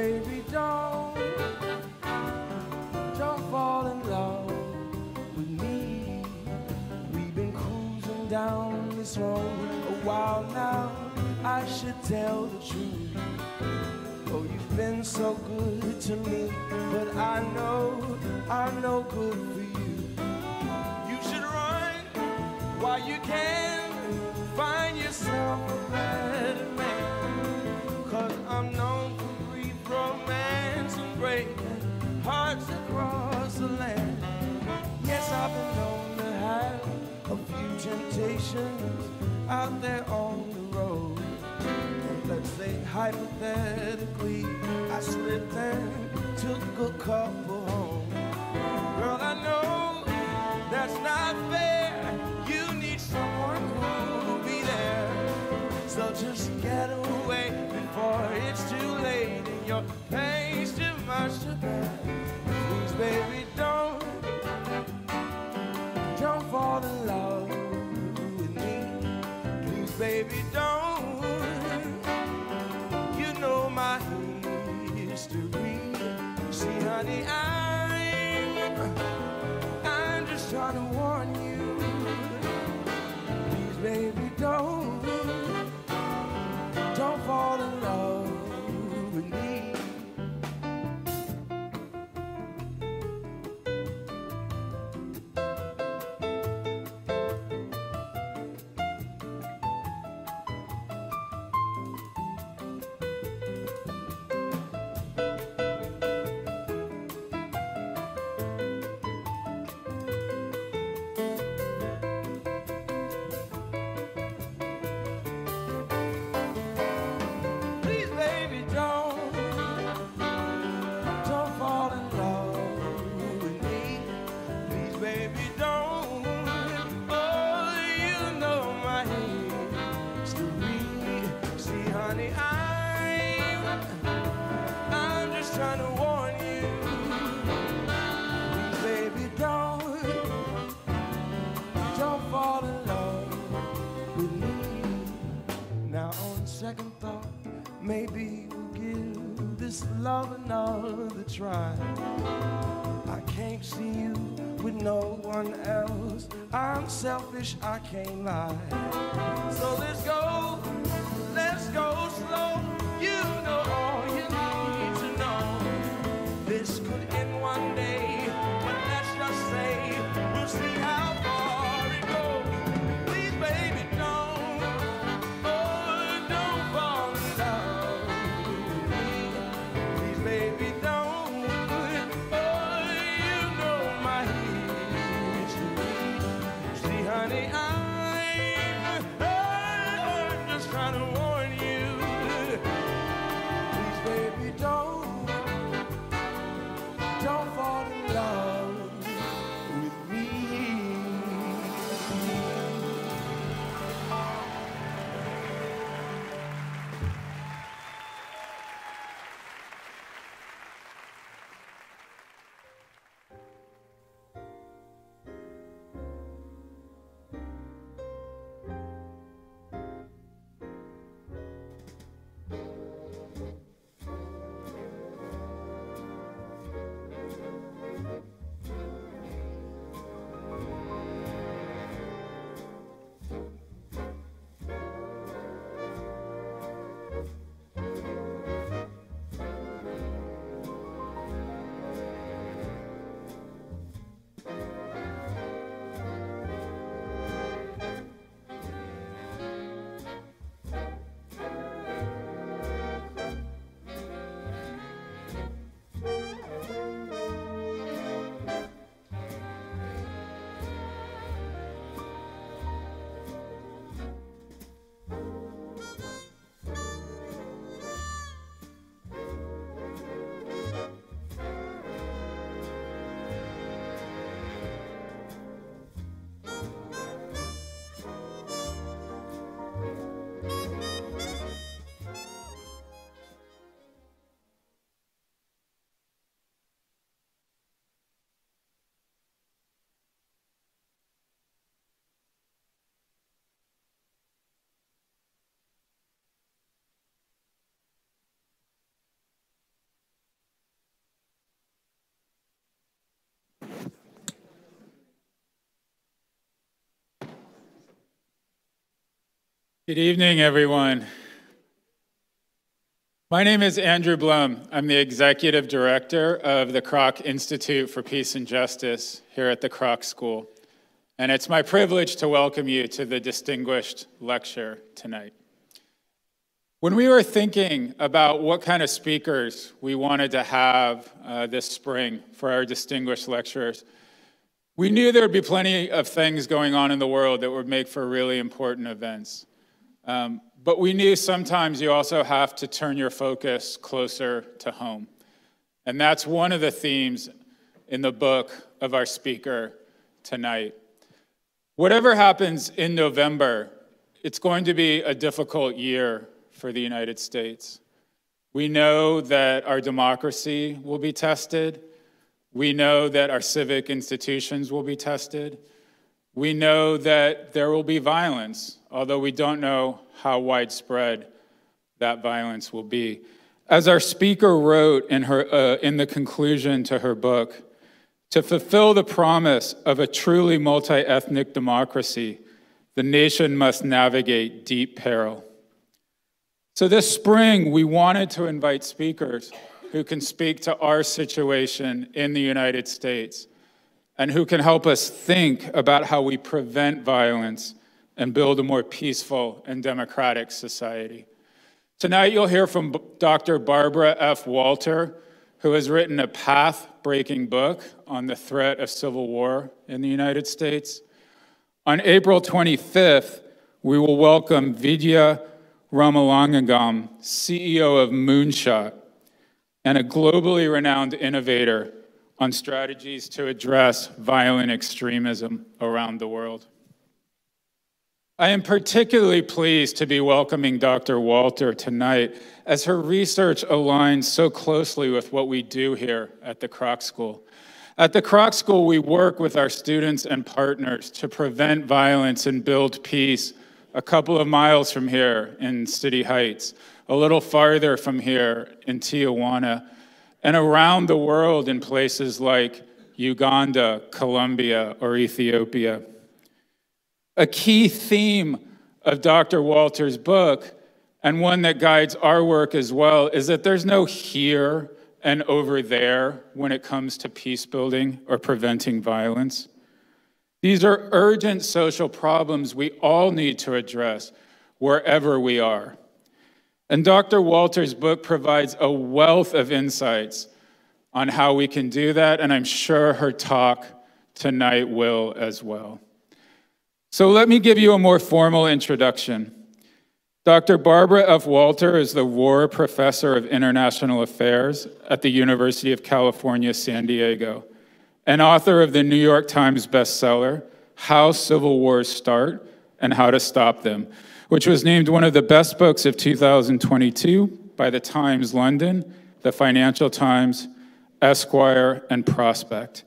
baby, don't, don't fall in love with me. We've been cruising down this road a while now. I should tell the truth. Oh, you've been so good to me, but I know I'm no good for you. hypothetically, I slipped and took a couple. Maybe we'll give this love another try. I can't see you with no one else. I'm selfish, I can't lie. Good evening, everyone. My name is Andrew Blum. I'm the executive director of the Kroc Institute for Peace and Justice here at the Kroc School. And it's my privilege to welcome you to the distinguished lecture tonight. When we were thinking about what kind of speakers we wanted to have uh, this spring for our distinguished lecturers, we knew there would be plenty of things going on in the world that would make for really important events. Um, but we knew sometimes you also have to turn your focus closer to home. And that's one of the themes in the book of our speaker tonight. Whatever happens in November, it's going to be a difficult year for the United States. We know that our democracy will be tested. We know that our civic institutions will be tested. We know that there will be violence, although we don't know how widespread that violence will be. As our speaker wrote in, her, uh, in the conclusion to her book, to fulfill the promise of a truly multi ethnic democracy, the nation must navigate deep peril. So, this spring, we wanted to invite speakers who can speak to our situation in the United States and who can help us think about how we prevent violence and build a more peaceful and democratic society. Tonight, you'll hear from Dr. Barbara F. Walter, who has written a path breaking book on the threat of civil war in the United States. On April 25th, we will welcome Vidya Ramalingam, CEO of Moonshot, and a globally renowned innovator on strategies to address violent extremism around the world. I am particularly pleased to be welcoming Dr. Walter tonight as her research aligns so closely with what we do here at the Kroc School. At the Kroc School, we work with our students and partners to prevent violence and build peace a couple of miles from here in City Heights, a little farther from here in Tijuana, and around the world in places like Uganda, Colombia, or Ethiopia. A key theme of Dr. Walter's book, and one that guides our work as well, is that there's no here and over there when it comes to peace building or preventing violence. These are urgent social problems we all need to address wherever we are. And Dr. Walter's book provides a wealth of insights on how we can do that, and I'm sure her talk tonight will as well. So let me give you a more formal introduction. Dr. Barbara F. Walter is the Rohr Professor of International Affairs at the University of California, San Diego and author of the New York Times bestseller, How Civil Wars Start and How to Stop Them, which was named one of the best books of 2022 by the Times London, the Financial Times, Esquire, and Prospect.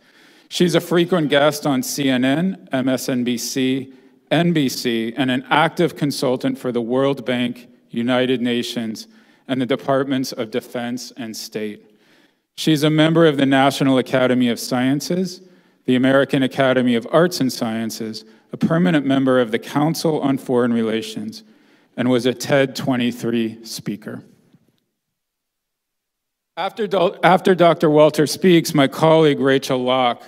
She's a frequent guest on CNN, MSNBC, NBC, and an active consultant for the World Bank, United Nations, and the Departments of Defense and State. She's a member of the National Academy of Sciences, the American Academy of Arts and Sciences, a permanent member of the Council on Foreign Relations, and was a TED 23 speaker. After, after Dr. Walter speaks, my colleague Rachel Locke,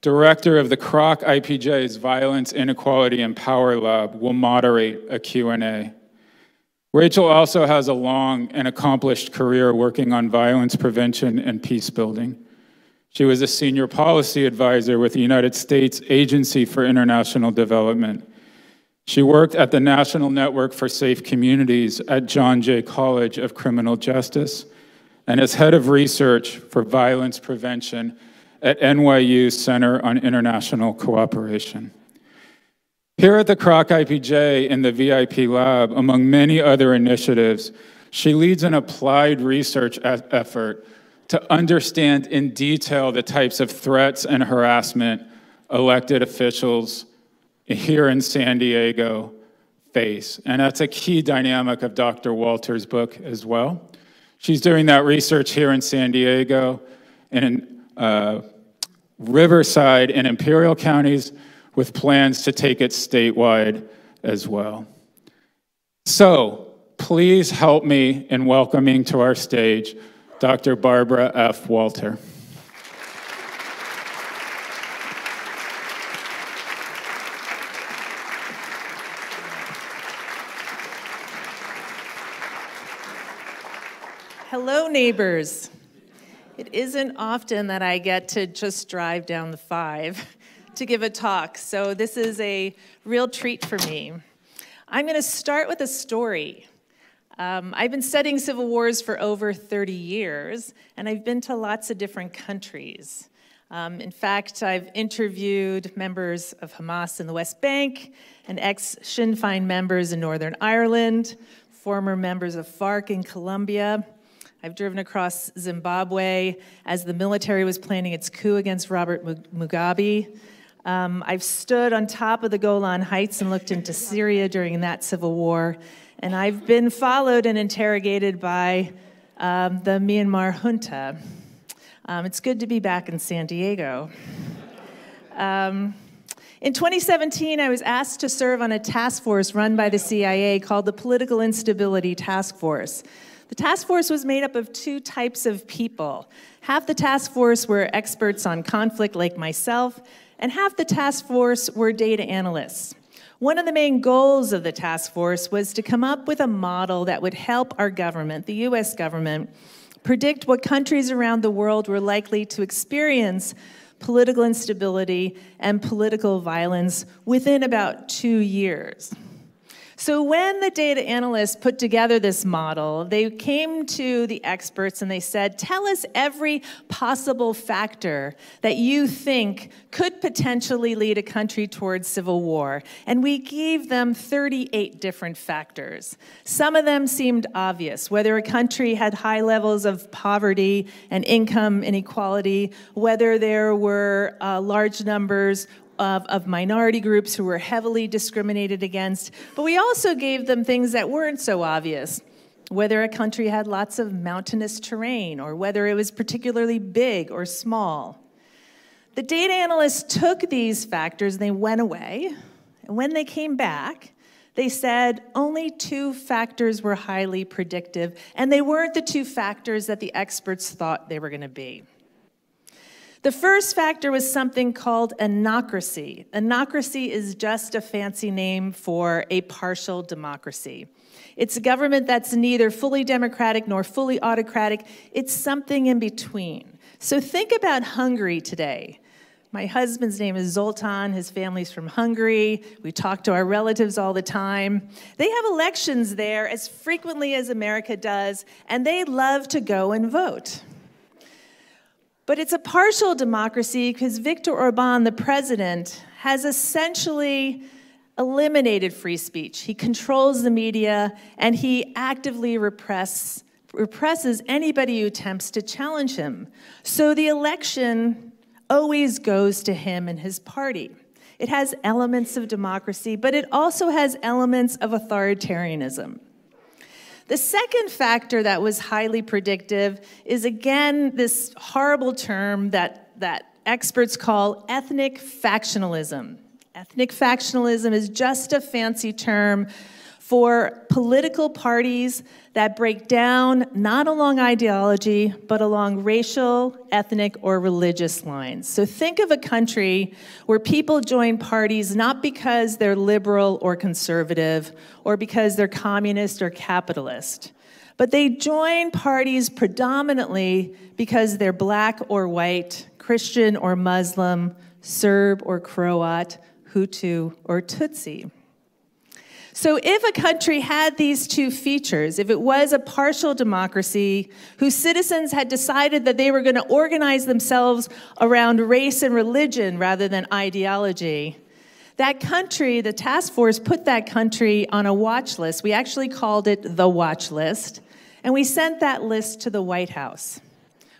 director of the Kroc IPJ's Violence, Inequality, and Power Lab, will moderate a Q&A. Rachel also has a long and accomplished career working on violence prevention and peace building. She was a senior policy advisor with the United States Agency for International Development. She worked at the National Network for Safe Communities at John Jay College of Criminal Justice and as head of research for violence prevention at NYU Center on International Cooperation. Here at the Kroc IPJ in the VIP lab, among many other initiatives, she leads an applied research effort to understand in detail the types of threats and harassment elected officials here in San Diego face. And that's a key dynamic of Dr. Walter's book as well. She's doing that research here in San Diego and in uh, Riverside and Imperial counties with plans to take it statewide as well. So please help me in welcoming to our stage Dr. Barbara F. Walter. Hello, neighbors. It isn't often that I get to just drive down the five to give a talk, so this is a real treat for me. I'm going to start with a story. Um, I've been studying civil wars for over 30 years, and I've been to lots of different countries. Um, in fact, I've interviewed members of Hamas in the West Bank and ex Sinn Féin members in Northern Ireland, former members of FARC in Colombia. I've driven across Zimbabwe as the military was planning its coup against Robert Mugabe. Um, I've stood on top of the Golan Heights and looked into Syria during that civil war. And I've been followed and interrogated by um, the Myanmar junta. Um, it's good to be back in San Diego. Um, in 2017, I was asked to serve on a task force run by the CIA called the Political Instability Task Force. The task force was made up of two types of people. Half the task force were experts on conflict, like myself, and half the task force were data analysts. One of the main goals of the task force was to come up with a model that would help our government, the US government, predict what countries around the world were likely to experience political instability and political violence within about two years. So, when the data analysts put together this model, they came to the experts and they said, Tell us every possible factor that you think could potentially lead a country towards civil war. And we gave them 38 different factors. Some of them seemed obvious whether a country had high levels of poverty and income inequality, whether there were uh, large numbers of, of minority groups who were heavily discriminated against, but we also gave them things that weren't so obvious whether a country had lots of mountainous terrain or whether it was particularly big or small. The data analysts took these factors and they went away. And when they came back, they said only two factors were highly predictive, and they weren't the two factors that the experts thought they were going to be. The first factor was something called anocracy. Anocracy is just a fancy name for a partial democracy. It's a government that's neither fully democratic nor fully autocratic, it's something in between. So think about Hungary today. My husband's name is Zoltan. His family's from Hungary. We talk to our relatives all the time. They have elections there as frequently as America does, and they love to go and vote. But it's a partial democracy because Viktor Orban, the president, has essentially eliminated free speech. He controls the media and he actively repress, represses anybody who attempts to challenge him. So the election always goes to him and his party. It has elements of democracy, but it also has elements of authoritarianism. The second factor that was highly predictive is again this horrible term that, that experts call ethnic factionalism. Ethnic factionalism is just a fancy term for political parties that break down not along ideology, but along racial, ethnic, or religious lines. So think of a country where people join parties not because they're liberal or conservative, or because they're communist or capitalist, but they join parties predominantly because they're black or white, Christian or Muslim, Serb or Croat, Hutu or Tutsi. So, if a country had these two features, if it was a partial democracy whose citizens had decided that they were going to organize themselves around race and religion rather than ideology, that country, the task force put that country on a watch list. We actually called it the watch list, and we sent that list to the White House.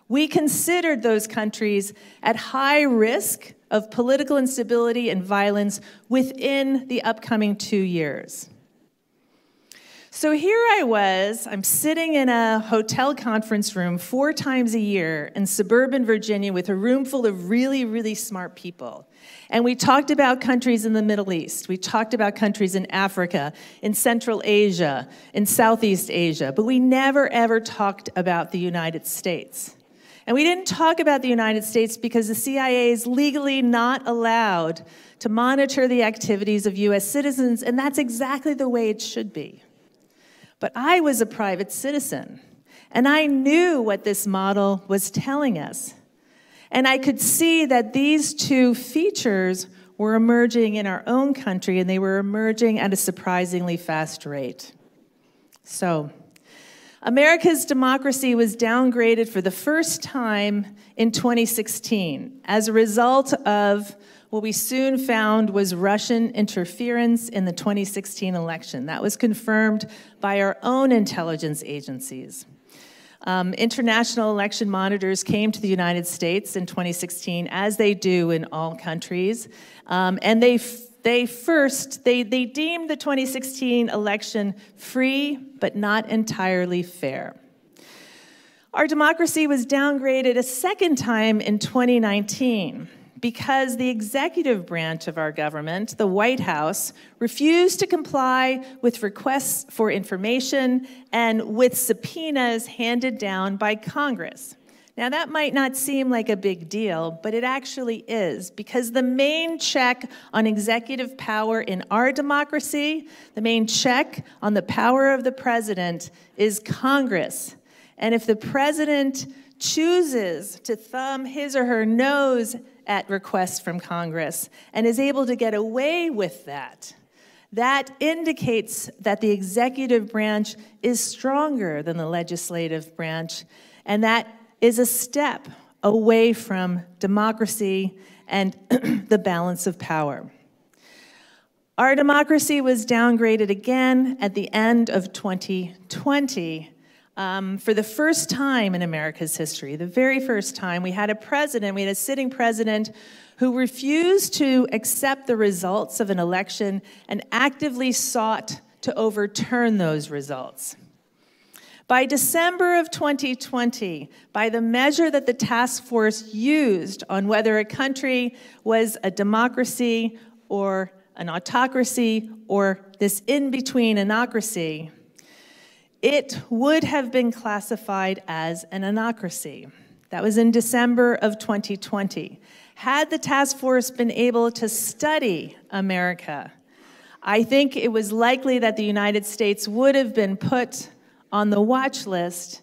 We considered those countries at high risk of political instability and violence within the upcoming two years. So here I was, I'm sitting in a hotel conference room four times a year in suburban Virginia with a room full of really, really smart people. And we talked about countries in the Middle East. We talked about countries in Africa, in Central Asia, in Southeast Asia, but we never ever talked about the United States. And we didn't talk about the United States because the CIA is legally not allowed to monitor the activities of US citizens, and that's exactly the way it should be. But I was a private citizen, and I knew what this model was telling us. And I could see that these two features were emerging in our own country, and they were emerging at a surprisingly fast rate. So, America's democracy was downgraded for the first time in 2016 as a result of what we soon found was Russian interference in the 2016 election. That was confirmed by our own intelligence agencies. Um, international election monitors came to the United States in 2016, as they do in all countries, um, and they they first they, they deemed the 2016 election free but not entirely fair our democracy was downgraded a second time in 2019 because the executive branch of our government, the White House, refused to comply with requests for information and with subpoenas handed down by Congress. Now, that might not seem like a big deal, but it actually is, because the main check on executive power in our democracy, the main check on the power of the president, is Congress. And if the president chooses to thumb his or her nose at requests from Congress and is able to get away with that, that indicates that the executive branch is stronger than the legislative branch, and that is a step away from democracy and the balance of power. Our democracy was downgraded again at the end of 2020 um, for the first time in America's history, the very first time, we had a president, we had a sitting president who refused to accept the results of an election and actively sought to overturn those results. By December of 2020, by the measure that the task force used on whether a country was a democracy or an autocracy or this in between anocracy, it would have been classified as an anocracy. That was in December of 2020. Had the task force been able to study America, I think it was likely that the United States would have been put on the watch list,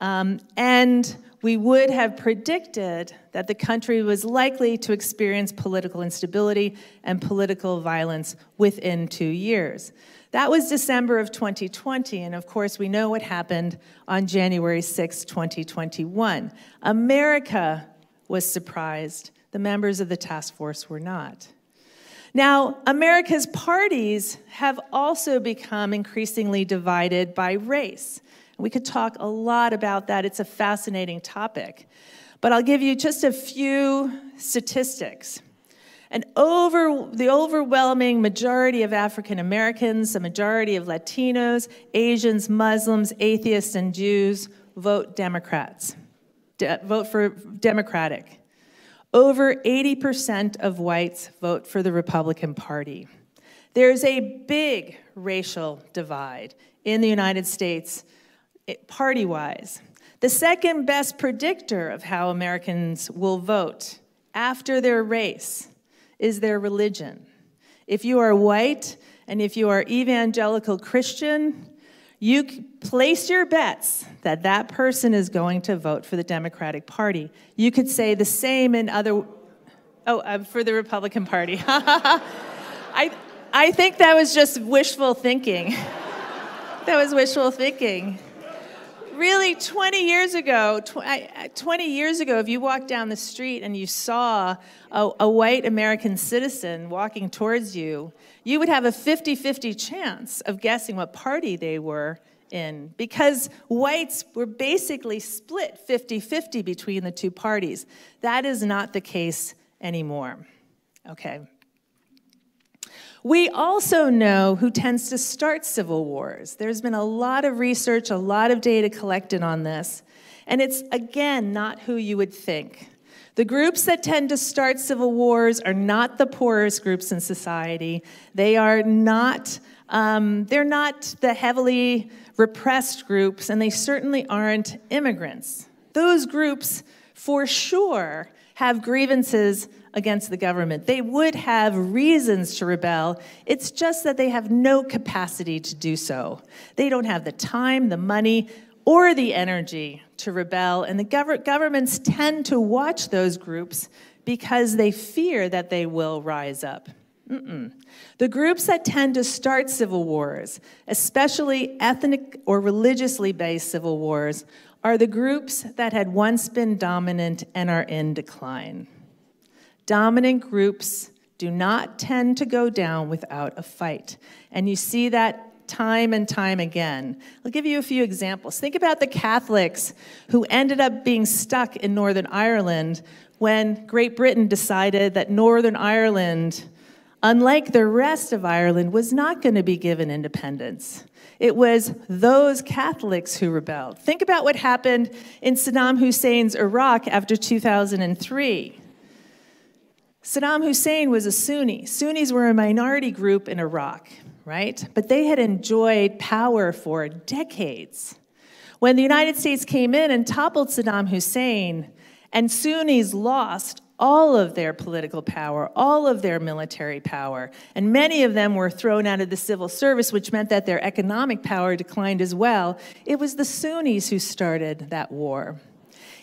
um, and we would have predicted that the country was likely to experience political instability and political violence within two years. That was December of 2020, and of course, we know what happened on January 6, 2021. America was surprised, the members of the task force were not. Now, America's parties have also become increasingly divided by race. We could talk a lot about that. It's a fascinating topic. But I'll give you just a few statistics. And over the overwhelming majority of African Americans, the majority of Latinos, Asians, Muslims, atheists, and Jews vote Democrats, De- vote for Democratic. Over 80% of whites vote for the Republican Party. There's a big racial divide in the United States, eh, party wise. The second best predictor of how Americans will vote after their race is their religion. If you are white and if you are evangelical Christian, you place your bets that that person is going to vote for the Democratic Party. You could say the same in other, oh, uh, for the Republican Party. I, I think that was just wishful thinking. that was wishful thinking really 20 years ago 20 years ago if you walked down the street and you saw a, a, white american citizen walking towards you you would have a 50-50 chance of guessing what party they were in because whites were basically split 50-50 between the two parties that is not the case anymore okay We also know who tends to start civil wars. There's been a lot of research, a lot of data collected on this, and it's again not who you would think. The groups that tend to start civil wars are not the poorest groups in society. They are not, um, they're not the heavily repressed groups, and they certainly aren't immigrants. Those groups, for sure, have grievances against the government. They would have reasons to rebel. It's just that they have no capacity to do so. They don't have the time, the money, or the energy to rebel. And the gov- governments tend to watch those groups because they fear that they will rise up. Mm-mm. The groups that tend to start civil wars, especially ethnic or religiously based civil wars, are the groups that had once been dominant and are in decline. Dominant groups do not tend to go down without a fight. And you see that time and time again. I'll give you a few examples. Think about the Catholics who ended up being stuck in Northern Ireland when Great Britain decided that Northern Ireland, unlike the rest of Ireland, was not going to be given independence. It was those Catholics who rebelled. Think about what happened in Saddam Hussein's Iraq after 2003. Saddam Hussein was a Sunni. Sunnis were a minority group in Iraq, right? But they had enjoyed power for decades. When the United States came in and toppled Saddam Hussein, and Sunnis lost all of their political power, all of their military power, and many of them were thrown out of the civil service, which meant that their economic power declined as well. It was the Sunnis who started that war.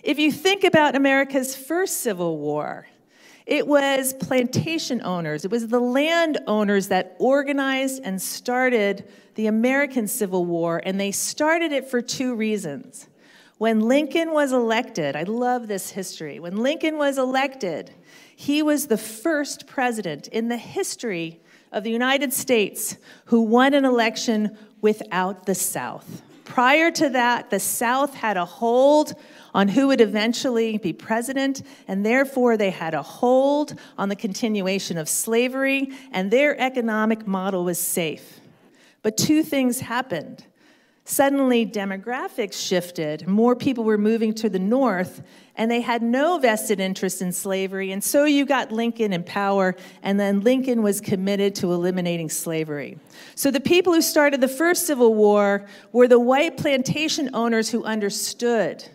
If you think about America's first civil war, it was plantation owners, it was the landowners that organized and started the American Civil War, and they started it for two reasons. When Lincoln was elected, I love this history. When Lincoln was elected, he was the first president in the history of the United States who won an election without the South. Prior to that, the South had a hold on who would eventually be president, and therefore they had a hold on the continuation of slavery, and their economic model was safe. But two things happened. Suddenly, demographics shifted. More people were moving to the north, and they had no vested interest in slavery. And so you got Lincoln in power, and then Lincoln was committed to eliminating slavery. So the people who started the first Civil War were the white plantation owners who understood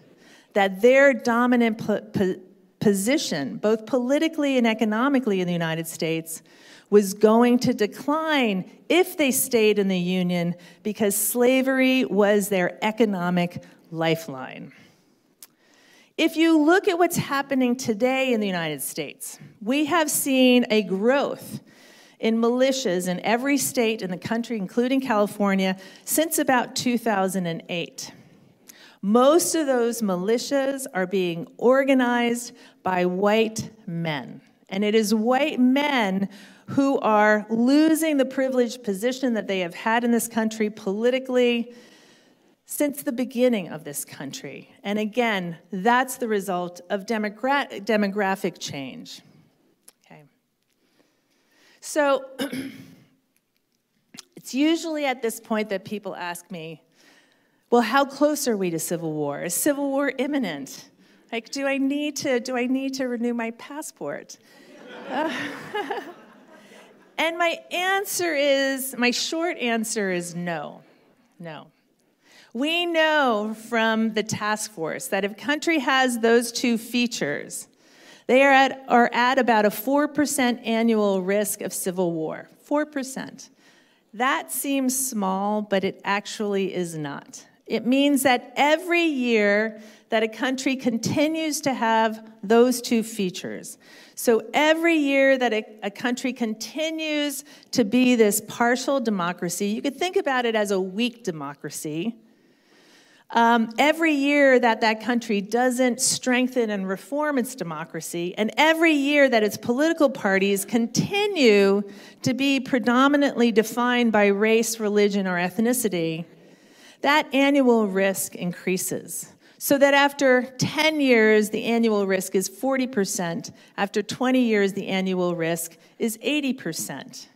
that their dominant po- po- position, both politically and economically in the United States, was going to decline if they stayed in the Union because slavery was their economic lifeline. If you look at what's happening today in the United States, we have seen a growth in militias in every state in the country, including California, since about 2008. Most of those militias are being organized by white men. And it is white men who are losing the privileged position that they have had in this country politically since the beginning of this country. And again, that's the result of demogra- demographic change. Okay. So it's usually at this point that people ask me, well, how close are we to civil war? Is civil war imminent? Like, do I need to, do I need to renew my passport? Uh, and my answer is, my short answer is no. No. We know from the task force that if country has those two features, they are at, are at about a 4% annual risk of civil war. 4%. That seems small, but it actually is not. It means that every year that a country continues to have those two features. So every year that a, a, country continues to be this partial democracy, you could think about it as a weak democracy. Um, every year that that country doesn't strengthen and reform its democracy, and every year that its political parties continue to be predominantly defined by race, religion, or ethnicity, that annual risk increases. So that after 10 years, the annual risk is 40%. After 20 years, the annual risk is 80%.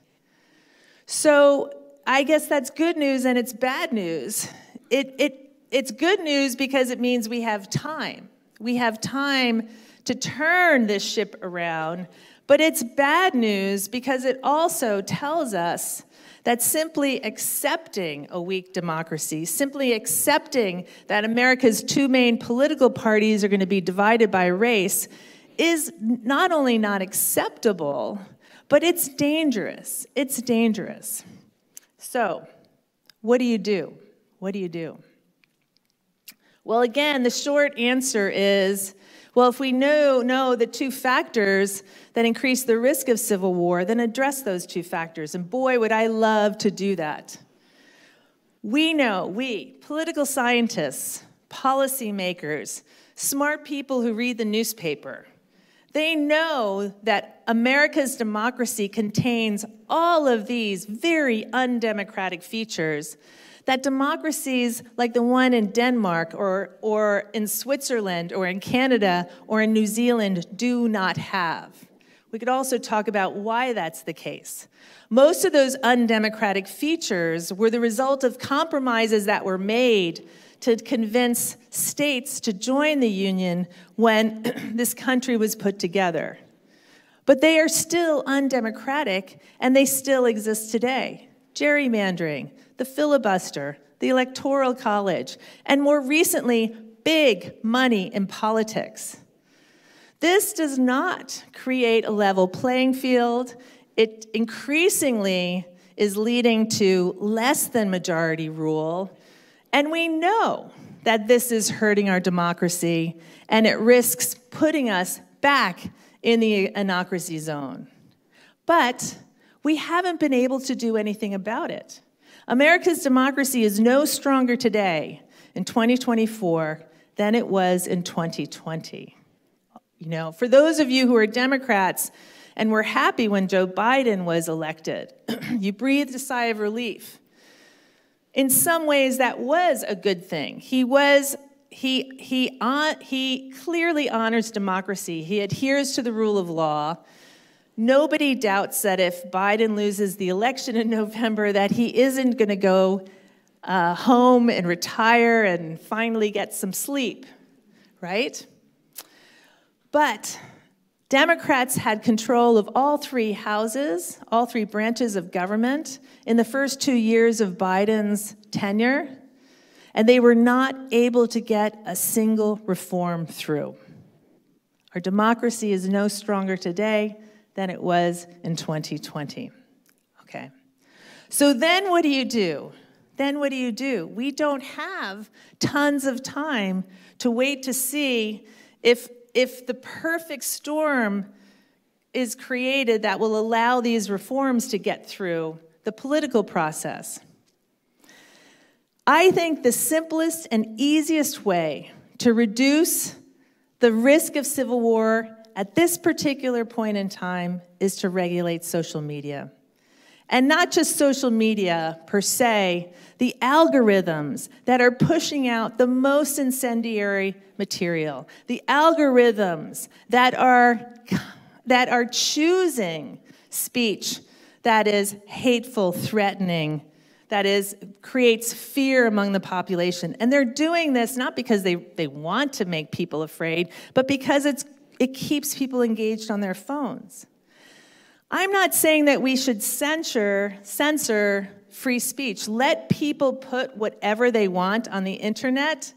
So I guess that's good news and it's bad news. It, it, it's good news because it means we have time. We have time to turn this ship around. But it's bad news because it also tells us that simply accepting a weak democracy, simply accepting that America's two main political parties are going to be divided by race, is not only not acceptable, but it's dangerous. It's dangerous. So, what do you do? What do you do? Well, again, the short answer is well, if we know, know the two factors that increase the risk of civil war, then address those two factors. And boy, would I love to do that. We know, we, political scientists, policymakers, smart people who read the newspaper, they know that America's democracy contains all of these very undemocratic features that democracies like the one in Denmark or, or in Switzerland or in Canada or in New Zealand do not have. We could also talk about why that's the case. Most of those undemocratic features were the result of compromises that were made to convince states to join the Union when this country was put together. But they are still undemocratic and they still exist today. Gerrymandering, the filibuster, the Electoral College, and more recently, big money in politics. This does not create a level playing field. It increasingly is leading to less than majority rule and we know that this is hurting our democracy and it risks putting us back in the anocracy zone. But we haven't been able to do anything about it. America's democracy is no stronger today in 2024 than it was in 2020. You know, for those of you who are Democrats and were happy when Joe Biden was elected, you breathed a sigh of relief in some ways that was a good thing. He was he he uh, he clearly honors democracy. He adheres to the rule of law. Nobody doubts that if Biden loses the election in November, that he isn't going to go uh, home and retire and finally get some sleep, right? But Democrats had control of all three houses, all three branches of government in the first two years of Biden's tenure, and they were not able to get a single reform through. Our democracy is no stronger today than it was in 2020. Okay. So then what do you do? Then what do you do? We don't have tons of time to wait to see if if the perfect storm is created that will allow these reforms to get through the political process. I think the simplest and easiest way to reduce the risk of civil war at this particular point in time is to regulate social media. And not just social media per se, the algorithms that are pushing out the most incendiary material, the algorithms that are, that are choosing speech that is hateful, threatening, that is creates fear among the population. And they're doing this not because they, they want to make people afraid, but because it's, it keeps people engaged on their phones. I'm not saying that we should censure, censor free speech. Let people put whatever they want on the internet,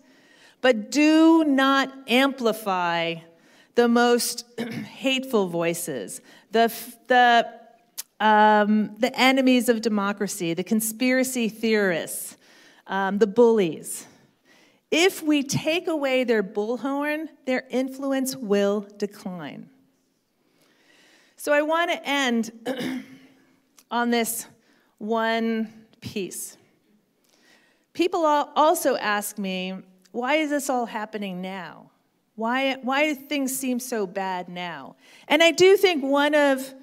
but do not amplify the most hateful voices, the, the, um, the enemies of democracy, the conspiracy theorists, um, the bullies. If we take away their bullhorn, their influence will decline. So I want to end on this one piece. People also ask me, why is this all happening now? Why, why do things seem so bad now? And I do think one of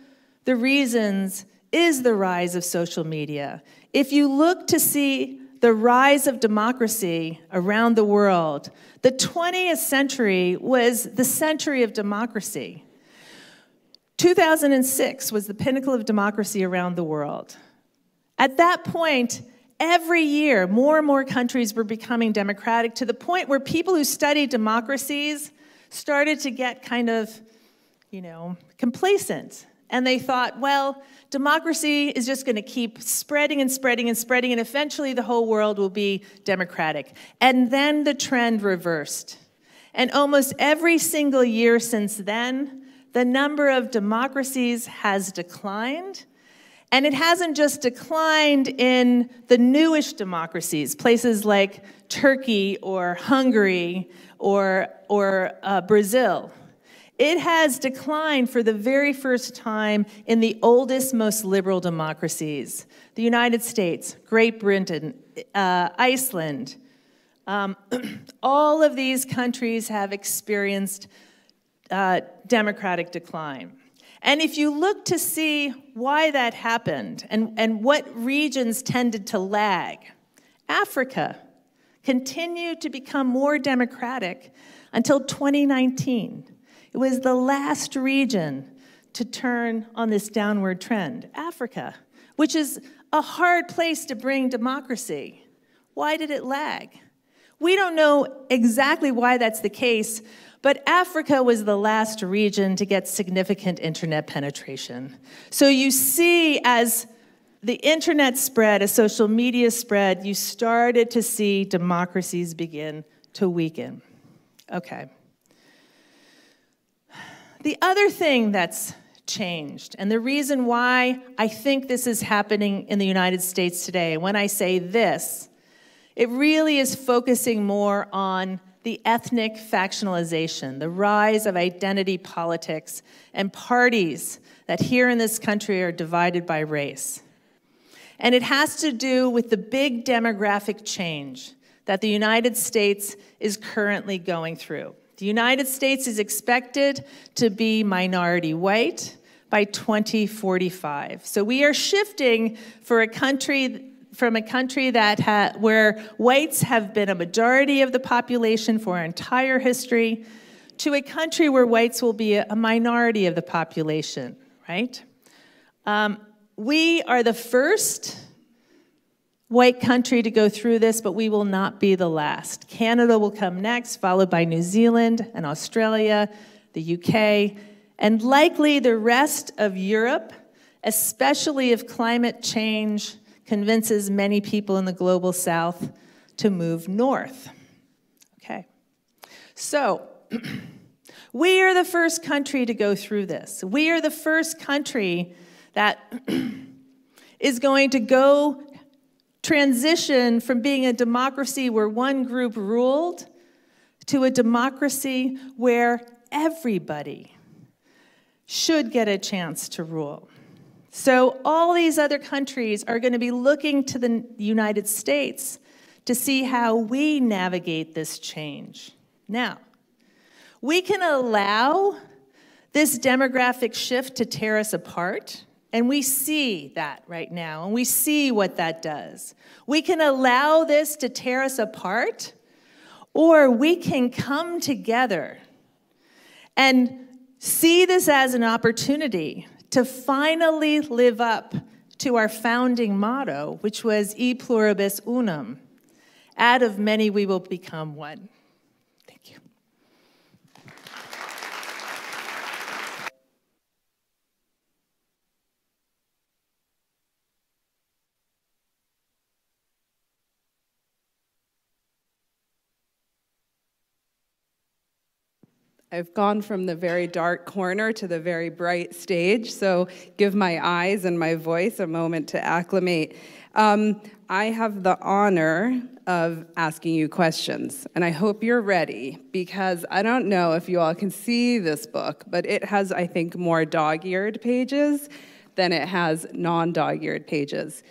the reasons is the rise of social media. If you look to see the rise of democracy around the world, the 20th century was the century of democracy. 2006 was the pinnacle of democracy around the world. At that point, every year, more and more countries were becoming democratic to the point where people who studied democracies started to get kind of, you know, complacent. And they thought, well, democracy is just going to keep spreading and spreading and spreading, and eventually the whole world will be democratic. And then the trend reversed. And almost every single year since then, the number of democracies has declined. And it hasn't just declined in the newish democracies, places like Turkey or Hungary or, or uh, Brazil. It has declined for the very first time in the oldest, most liberal democracies the United States, Great Britain, uh, Iceland. Um, all of these countries have experienced uh, democratic decline. And if you look to see why that happened and, and what regions tended to lag, Africa continued to become more democratic until 2019. It was the last region to turn on this downward trend, Africa, which is a hard place to bring democracy. Why did it lag? We don't know exactly why that's the case, but Africa was the last region to get significant internet penetration. So you see, as the internet spread, as social media spread, you started to see democracies begin to weaken. Okay. The other thing that's changed, and the reason why I think this is happening in the United States today, when I say this, it really is focusing more on the ethnic factionalization, the rise of identity politics, and parties that here in this country are divided by race. And it has to do with the big demographic change that the United States is currently going through. The United States is expected to be minority white by 2045. So we are shifting for a country from a country that ha- where whites have been a majority of the population for our entire history to a country where whites will be a minority of the population, right? Um, we are the first white country to go through this, but we will not be the last. Canada will come next, followed by New Zealand and Australia, the UK, and likely the rest of Europe, especially if climate change convinces many people in the global south to move north. Okay. So, we are the first country to go through this. We are the first country that is going to go transition from being a democracy where one group ruled to a democracy where everybody should get a chance to rule. So, all these other countries are going to be looking to the United States to see how we navigate this change. Now, we can allow this demographic shift to tear us apart and we see that right now, and we see what that does. We can allow this to tear us apart, or we can come together and see this as an opportunity to finally live up to our founding motto, which was E pluribus unum. Out of many, we will become one. I've gone from the very dark corner to the very bright stage, so give my eyes and my voice a moment to acclimate. Um, I have the honor of asking you questions, and I hope you're ready because I don't know if you all can see this book, but it has, I think, more dog eared pages than it has non dog eared pages.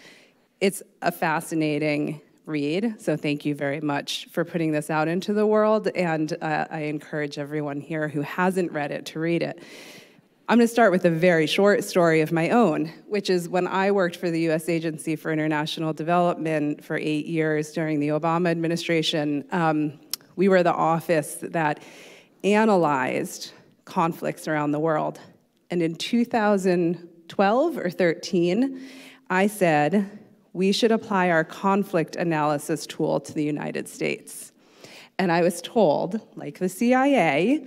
It's a fascinating read. So thank you very much for putting this out into the world. And uh, I encourage everyone here who hasn't read it to read it. I'm going to start with a very short story of my own, which is when I worked for the US Agency for International Development for eight years during the Obama administration. Um, we were the office that analyzed conflicts around the world. And in 2012 or 13, I said, we should apply our conflict analysis tool to the United States. And I was told, like the CIA,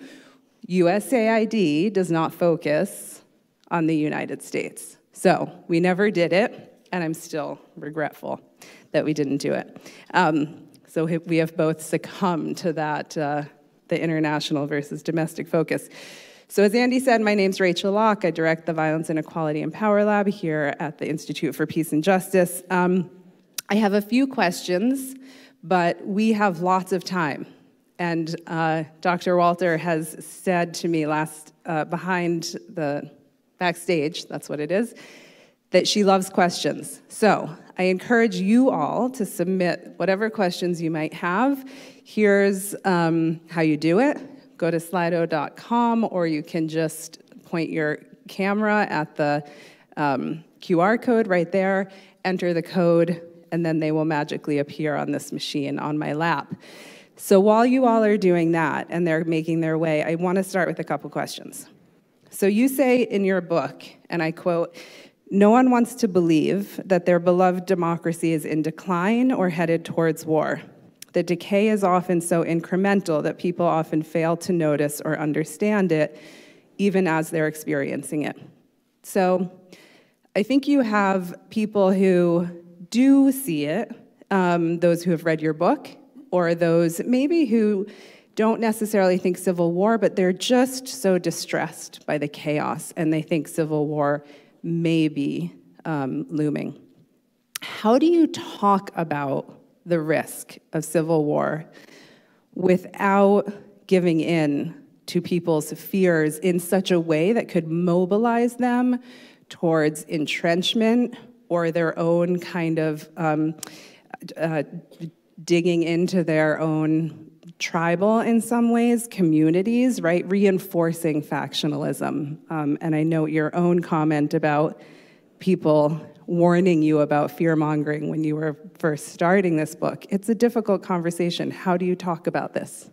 USAID does not focus on the United States. So we never did it, and I'm still regretful that we didn't do it. Um, so we have both succumbed to that, uh, the international versus domestic focus. So, as Andy said, my name's Rachel Locke. I direct the Violence, Inequality, and Power Lab here at the Institute for Peace and Justice. Um, I have a few questions, but we have lots of time. And uh, Dr. Walter has said to me last, uh, behind the backstage, that's what it is, that she loves questions. So I encourage you all to submit whatever questions you might have. Here's um, how you do it go to slido.com, or you can just point your camera at the um, QR code right there, enter the code, and then they will magically appear on this machine on my lap. So while you all are doing that and they're making their way, I want to start with a couple questions. So you say in your book, and I quote, no one wants to believe that their beloved democracy is in decline or headed towards war. The decay is often so incremental that people often fail to notice or understand it, even as they're experiencing it. So I think you have people who do see it, um, those who have read your book, or those maybe who don't necessarily think civil war, but they're just so distressed by the chaos and they think civil war may be um, looming. How do you talk about the risk of civil war without giving in to people's fears in such a way that could mobilize them towards entrenchment or their own kind of um, uh, digging into their own tribal in some ways communities right? Reinforcing factionalism. Um, and i note your own comment about people warning you about fear mongering when you were first starting this book. It's a difficult conversation. How do you talk about this?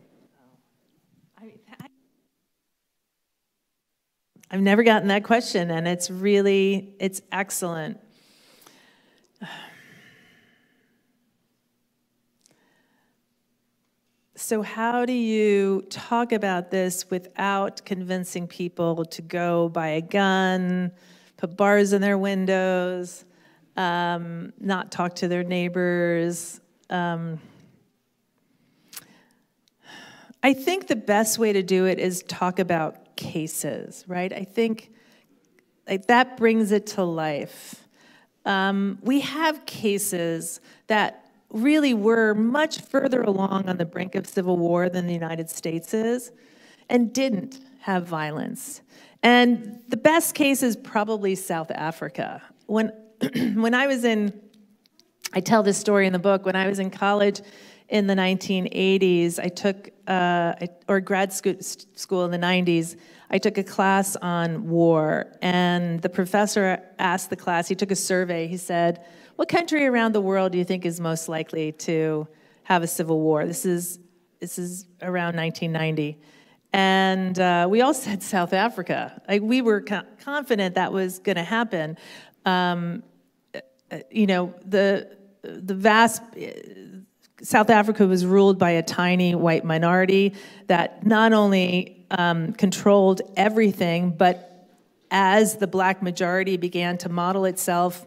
I've never gotten that question, and it's really, it's excellent. So, how do you talk about this without convincing people to go buy a gun, put bars in their windows, um, not talk to their neighbors. Um, I think the best way to do it is talk about cases, right? I think like, that brings it to life. Um, we have cases that really were much further along on the brink of civil war than the United States is and didn't have violence. And the best case is probably South Africa. When, when I was in, I tell this story in the book, when I was in college in the 1980s, I took, uh, or grad school in the 90s, I took a class on war. And the professor asked the class, he took a survey, he said, What country around the world do you think is most likely to have a civil war? This is, this is around 1990. And uh, we all said South Africa. Like, we were co- confident that was going to happen. Um, uh, you know, the, the vast, uh, South Africa was ruled by a tiny white minority that not only um, controlled everything, but as the black majority began to model itself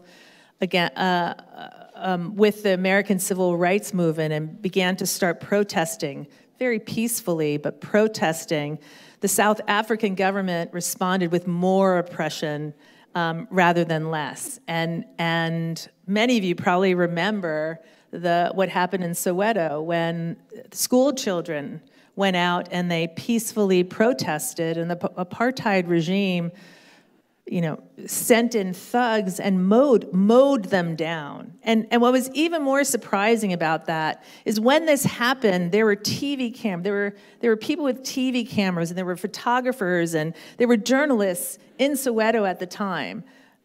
again, uh, uh um, with the American Civil Rights Movement and began to start protesting very peacefully, but protesting, the South African government responded with more oppression um, rather than less. And, and many of you probably remember the, what happened in Soweto when school children went out and they peacefully protested, and the apartheid regime you know, sent in thugs and mowed, mowed them down. And, and what was even more surprising about that is when this happened, there were TV cam, there were, there were people with TV cameras, and there were photographers, and there were journalists in Soweto at the time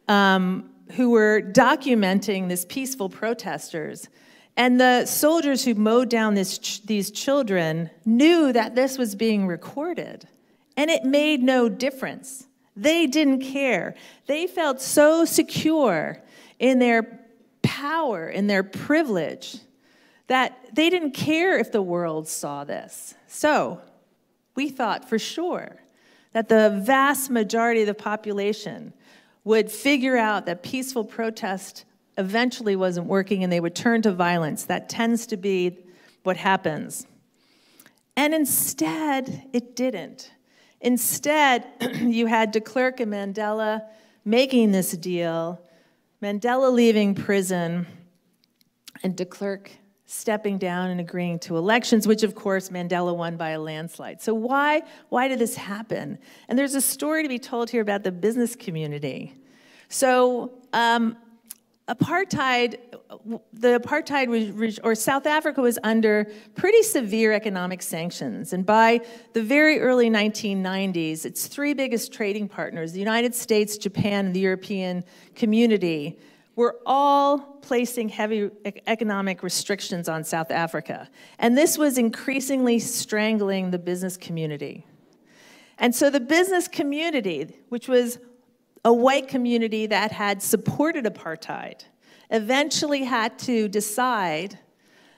um, who were documenting this peaceful protesters. And the soldiers who mowed down this, these children knew that this was being recorded, and it made no difference. They didn't care. They felt so secure in their power in their privilege that they didn't care if the world saw this. So we thought for sure that the vast majority of the population would figure out that peaceful protest eventually wasn't working and they would turn to violence. That tends to be what happens. And instead, it didn't. Instead, you had de Klerk and Mandela making this deal, Mandela leaving prison, and de Klerk stepping down and agreeing to elections, which of course Mandela won by a landslide. So why, why did this happen? And there's a story to be told here about the business community. So um, apartheid, the apartheid was, or South Africa was under pretty severe economic sanctions. And by the very early 1990s, its three biggest trading partners, the United States, Japan, and the European community, were all placing heavy economic restrictions on South Africa. And this was increasingly strangling the business community. And so the business community, which was a white community that had supported apartheid, eventually had to decide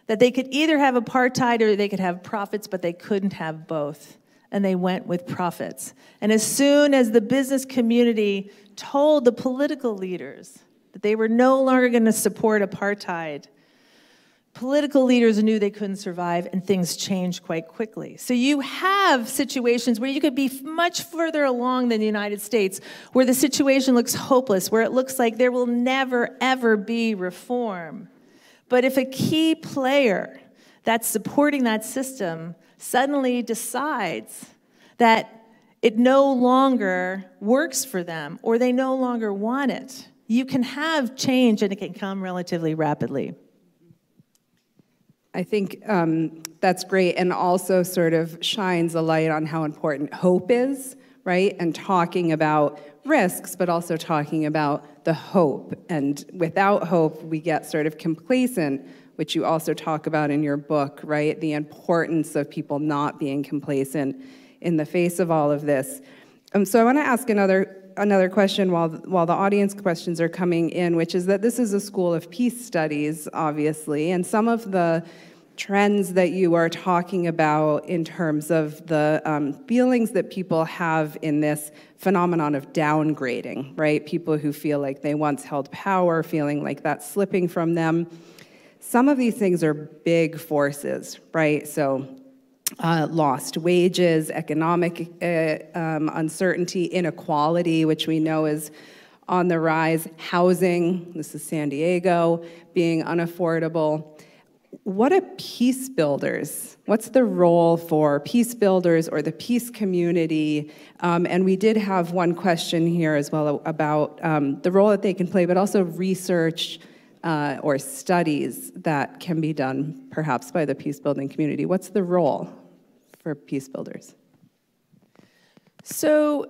that they could either have apartheid or they could have profits, but they couldn't have both. And they went with profits. And as soon as the business community told the political leaders that they were no longer going to support apartheid. Political leaders knew they couldn't survive, and things changed quite quickly. So, you have situations where you could be much further along than the United States, where the situation looks hopeless, where it looks like there will never, ever be reform. But if a key player that's supporting that system suddenly decides that it no longer works for them or they no longer want it, you can have change and it can come relatively rapidly. I think um, that's great and also sort of shines a light on how important hope is, right? And talking about risks, but also talking about the hope. And without hope, we get sort of complacent, which you also talk about in your book, right? The importance of people not being complacent in the face of all of this. Um, so I want to ask another another question while, while the audience questions are coming in, which is that this is a school of peace studies, obviously, and some of the trends that you are talking about in terms of the um, feelings that people have in this phenomenon of downgrading, right? People who feel like they once held power, feeling like that's slipping from them. Some of these things are big forces, right? So uh, lost wages, economic uh, um, uncertainty, inequality, which we know is on the rise, housing, this is San Diego, being unaffordable. What are peace builders? What's the role for peace builders or the peace community? Um, and we did have one question here as well about um, the role that they can play, but also research uh, or studies that can be done perhaps by the peace building community. What's the role for peace builders? So,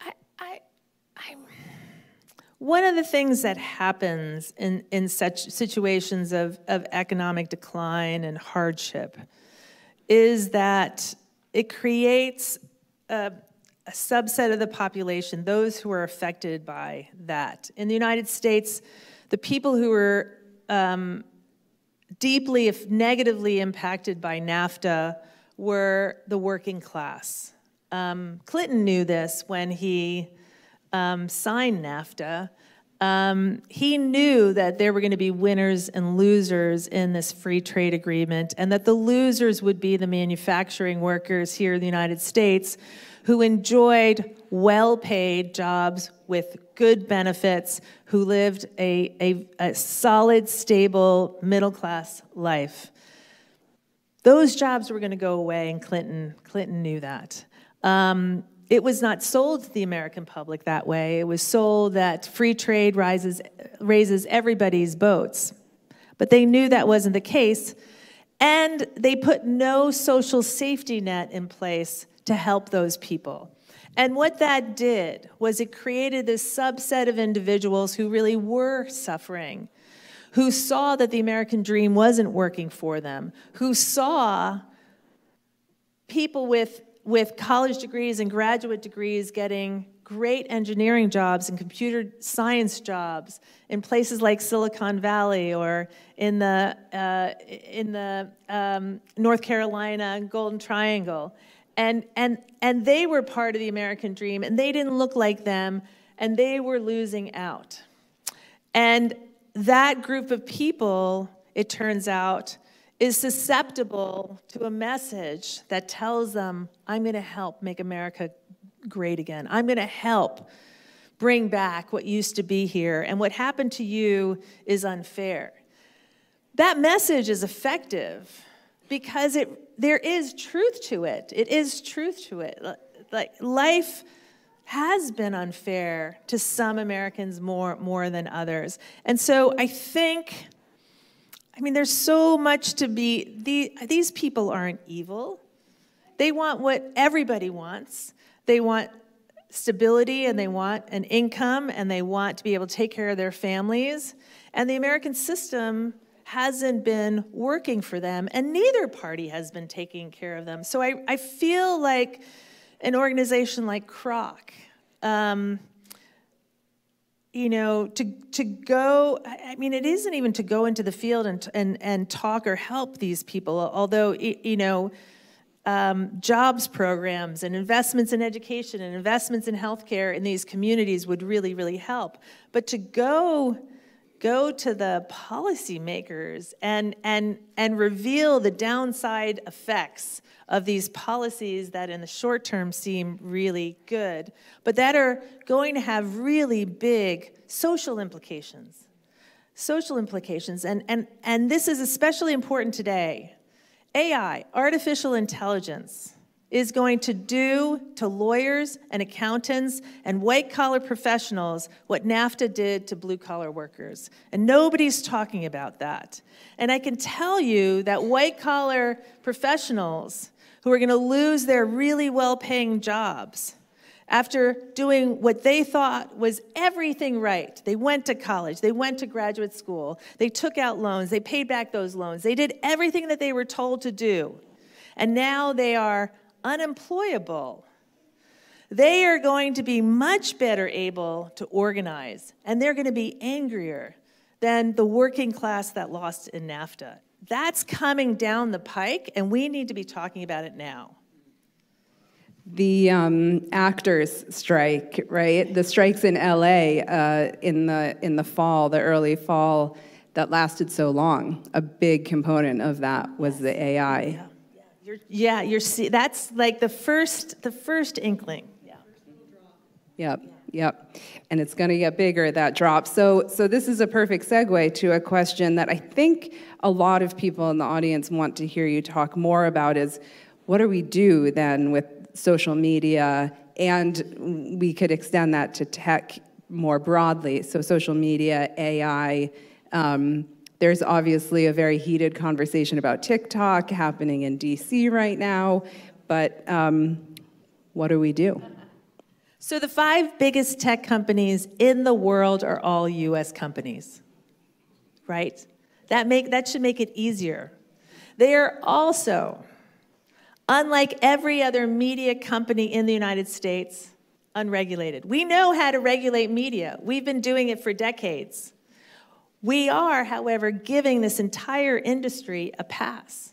I, I, I, one of the things that happens in, in such situations of, of economic decline and hardship is that it creates a, a subset of the population, those who are affected by that. In the United States, the people who were um, deeply, if negatively impacted by NAFTA were the working class. Um, Clinton knew this when he um, signed NAFTA. Um, he knew that there were going to be winners and losers in this free trade agreement, and that the losers would be the manufacturing workers here in the United States who enjoyed well paid jobs with good benefits, who lived a, a, a solid, stable, middle class life. Those jobs were going to go away, and Clinton, Clinton knew that. Um, it was not sold to the American public that way. It was sold that free trade rises, raises everybody's boats. But they knew that wasn't the case, and they put no social safety net in place to help those people. And what that did was it created this subset of individuals who really were suffering who saw that the American dream wasn't working for them, who saw people with, with college degrees and graduate degrees getting great engineering jobs and computer science jobs in places like Silicon Valley or in the, uh, in the um, North Carolina Golden Triangle. And, and, and they were part of the American dream, and they didn't look like them, and they were losing out. And that group of people, it turns out, is susceptible to a message that tells them, I'm going to help make America great again. I'm going to help bring back what used to be here, and what happened to you is unfair. That message is effective because it, there is truth to it. It is truth to it. Like life has been unfair to some Americans more, more than others. And so I think, I mean, there's so much to be, the, these people aren't evil. They want what everybody wants. They want stability and they want an income and they want to be able to take care of their families. And the American system hasn't been working for them, and neither party has been taking care of them. So I, I feel like an organization like Kroc, um, you know, to, to go, I mean, it isn't even to go into the field and, and, and talk or help these people, although, you know, um, jobs programs and investments in education and investments in healthcare in these communities would really, really help. But to go go to the policymakers and, and, and reveal the downside effects of these policies that in the short term seem really good, but that are going to have really big social implications. Social implications. And, and, and this is especially important today AI, artificial intelligence, is going to do to lawyers and accountants and white collar professionals what NAFTA did to blue collar workers. And nobody's talking about that. And I can tell you that white collar professionals who are going to lose their really well paying jobs after doing what they thought was everything right. They went to college, they went to graduate school, they took out loans, they paid back those loans, they did everything that they were told to do. And now they are unemployable. They are going to be much better able to organize, and they're going to be angrier than the working class that lost in NAFTA. That's coming down the pike, and we need to be talking about it now the um, actors strike, right? The strikes in LA uh, in the in the fall, the early fall, that lasted so long. A big component of that was the AI. Yeah, you're, yeah, you're see, that's like the first the first inkling. Yeah. Yep. Yep. And it's going to get bigger that drop. So so this is a perfect segue to a question that I think a lot of people in the audience want to hear you talk more about is what do we do then with social media, and we could extend that to tech more broadly. So, social media, AI. Um, there's obviously a very heated conversation about TikTok happening in DC right now, but um, what do we do? So, the five biggest tech companies in the world are all US companies, right? That, make, that should make it easier. They are also unlike every other media company in the United States, unregulated. We know how to regulate media. We've been doing it for decades. We are, however, giving this entire industry a pass.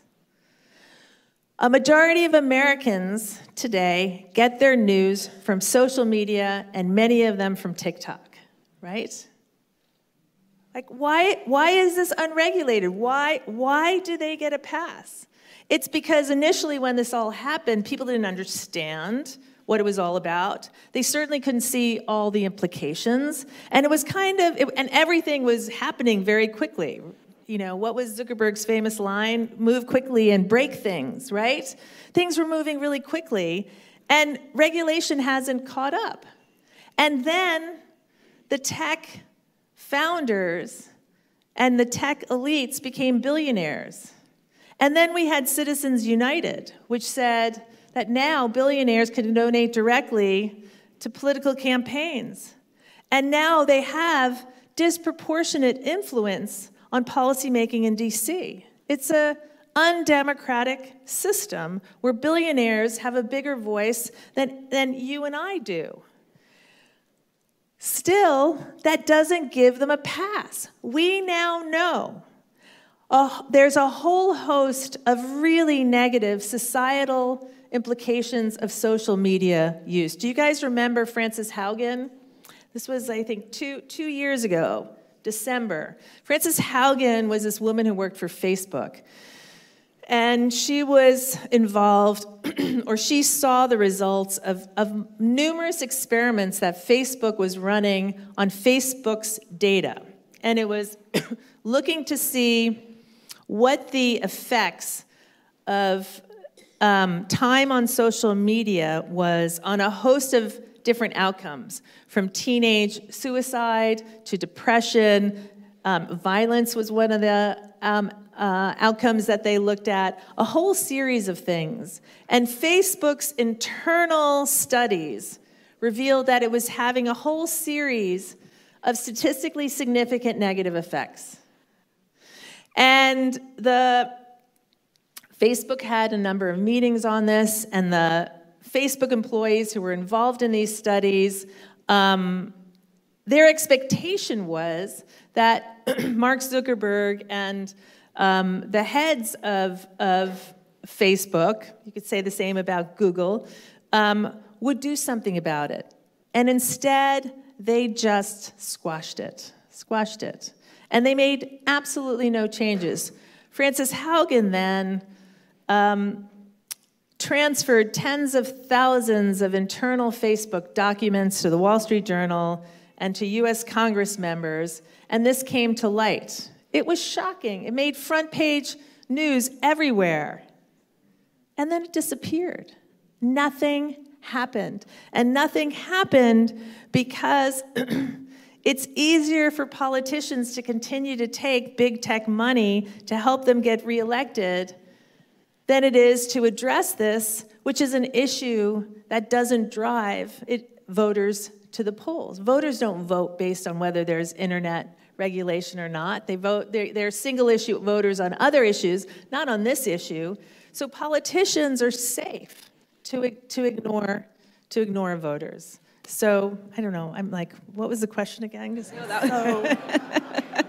A majority of Americans today get their news from social media and many of them from TikTok, right? Like, why, why is this unregulated? Why, why do they get a pass? It's because initially, when this all happened, people didn't understand what it was all about. They certainly couldn't see all the implications. And it was kind of, it, and everything was happening very quickly. You know, what was Zuckerberg's famous line? Move quickly and break things, right? Things were moving really quickly, and regulation hasn't caught up. And then the tech founders and the tech elites became billionaires. And then we had Citizens United, which said that now billionaires can donate directly to political campaigns. And now they have disproportionate influence on policymaking in DC. It's a undemocratic system where billionaires have a bigger voice than, than you and I do. still, that doesn't give them a pass. We now know there's a whole host of really negative societal implications of social media use. Do you guys remember Frances Haugen? This was, I think, two, two years ago, December. Frances Haugen was this woman who worked for Facebook. And she was involved, or she saw the results of, of numerous experiments that Facebook was running on Facebook's data. And it was looking to see what the effects of um, time on social media was on a host of different outcomes from teenage suicide to depression. Um, violence was one of the um, uh, outcomes that they looked at, a whole series of things. And Facebook's internal studies revealed that it was having a whole series of statistically significant negative effects. And the Facebook had a number of meetings on this, and the Facebook employees who were involved in these studies, um, their expectation was that Mark Zuckerberg and um, the heads of, of Facebook, you could say the same about Google, um, would do something about it. And instead, they just squashed it, squashed it. And they made absolutely no changes. Frances Haugen then um, transferred tens of thousands of internal Facebook documents to the Wall Street Journal and to US Congress members, and this came to light. It was shocking. It made front page news everywhere. And then it disappeared. Nothing happened. And nothing happened because it's easier for politicians to continue to take big tech money to help them get reelected than it is to address this, which is an issue that doesn't drive it, voters to the polls. Voters don't vote based on whether there's internet regulation or not. They vote, they're, they're single issue voters on other issues, not on this issue. So politicians are safe to, to, ignore, to ignore voters. So I don't know. I'm like, what was the question again? No,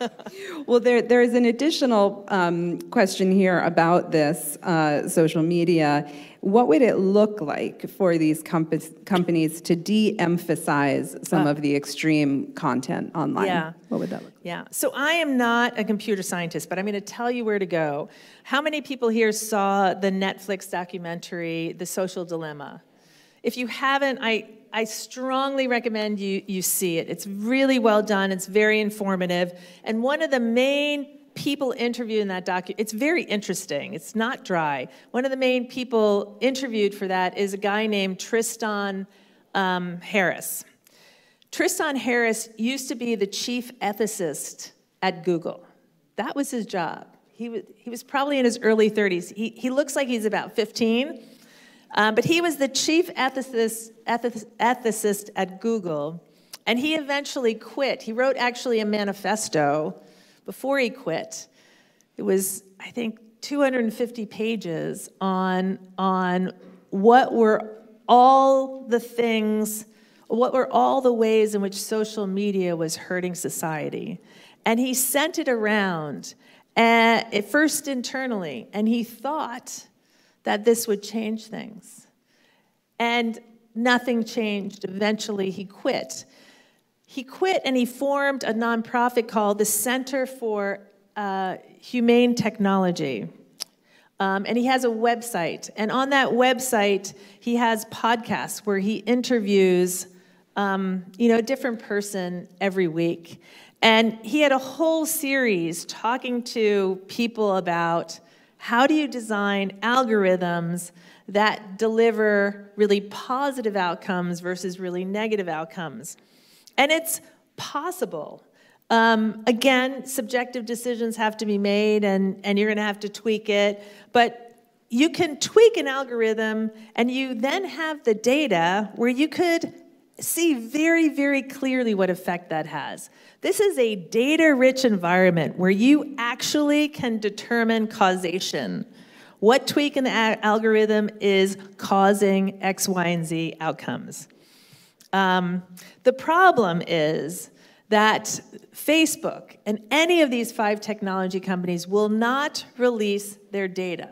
well, there, there is an additional um, question here about this uh, social media. What would it look like for these companies to de emphasize some uh, of the extreme content online? Yeah. What would that look like? Yeah. So I am not a computer scientist, but I'm going to tell you where to go. How many people here saw the Netflix documentary, The Social Dilemma? If you haven't, I, I strongly recommend you, you see it. It's really well done, it's very informative. And one of the main people interviewed in that docu it's very interesting. It's not dry. One of the main people interviewed for that is a guy named Tristan um, Harris. Tristan Harris used to be the chief ethicist at Google. That was his job. He was, he was probably in his early 30s. He, he looks like he's about 15. Um, but he was the chief ethicist, ethicist at Google, and he eventually quit. He wrote actually a manifesto before he quit. It was, I think, 250 pages on, on what were all the things, what were all the ways in which social media was hurting society. And he sent it around, at, at first internally, and he thought that this would change things. And nothing changed. Eventually, he quit. He quit and he formed a nonprofit called the Center for uh, Humane Technology. Um, and he has a website. And on that website, he has podcasts where he interviews, um, you know, a different person every week. And he had a whole series talking to people about how do you design algorithms that deliver really positive outcomes versus really negative outcomes? And it's possible. Um, again, subjective decisions have to be made, and, and you're going to have to tweak it. But you can tweak an algorithm, and you then have the data where you could see very, very clearly what effect that has. This is a data rich environment where you actually can determine causation. What tweak in the algorithm is causing X, Y, and Z outcomes? Um, the problem is that Facebook and any of these five technology companies will not release their data